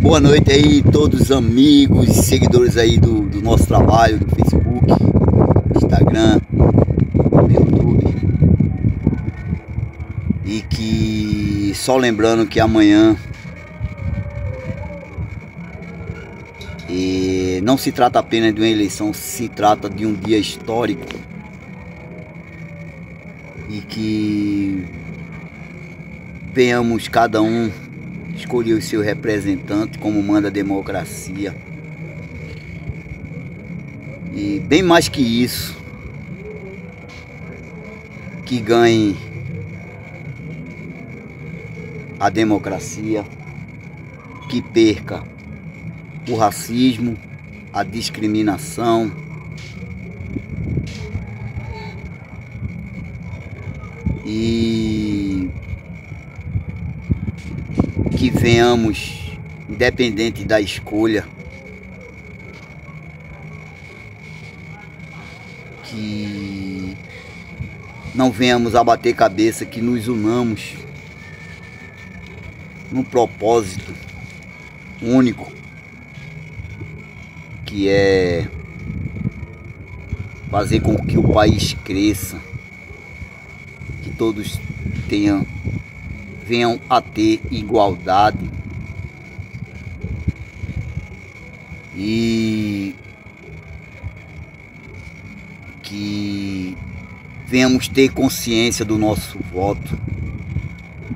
Boa noite aí todos os amigos e seguidores aí do, do nosso trabalho, do Facebook, Instagram, do YouTube. E que só lembrando que amanhã e não se trata apenas de uma eleição, se trata de um dia histórico. E que venhamos cada um escolher o seu representante, como manda a democracia. E bem mais que isso, que ganhe a democracia, que perca o racismo, a discriminação. E que venhamos, independente da escolha, que não venhamos abater cabeça, que nos unamos num propósito único, que é fazer com que o país cresça, que todos tenham venham a ter igualdade e que venhamos ter consciência do nosso voto.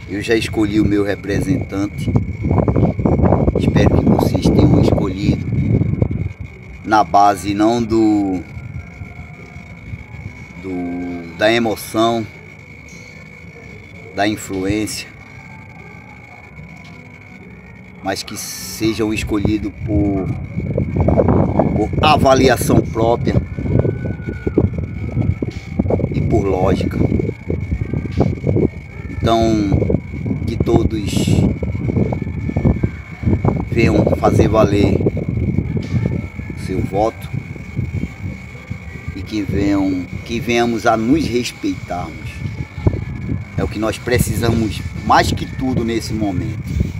Eu já escolhi o meu representante. Espero que vocês tenham escolhido na base não do, do da emoção, da influência, mas que sejam escolhidos por, por avaliação própria e por lógica. Então, que todos venham fazer valer seu voto e que venham que venhamos a nos respeitarmos. É o que nós precisamos mais que tudo nesse momento.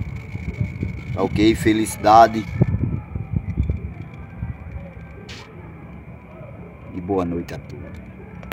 Tá ok? Felicidade. E boa noite a todos.